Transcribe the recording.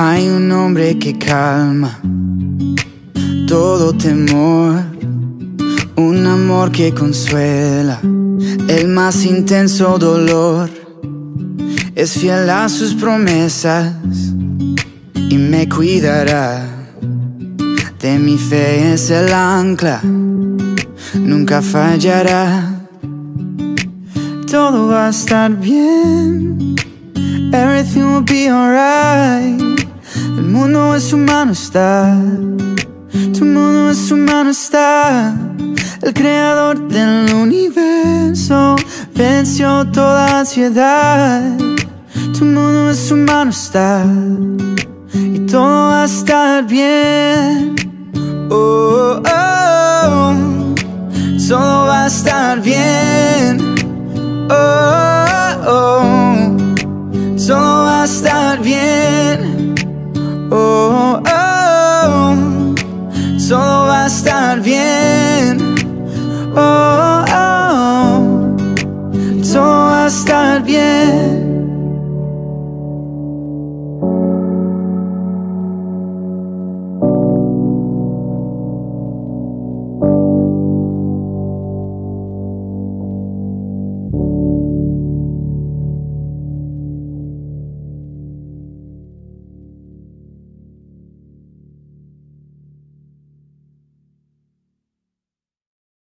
nombre que calma todo temor, un amor que consuela el más intenso dolor. Es fiel a sus promesas y me cuidará. De mi fe es el ancla, nunca fallará. Todo va a estar bien, everything will be alright. El mundo es humano está, tu mundo es humano está. El creador del universo venció toda ansiedad. Tu mundo es humano está y todo va a estar bien. Oh, oh, oh. todo va a estar bien. Oh, todo va a estar bien. Oh, oh, oh. todo va a estar bien.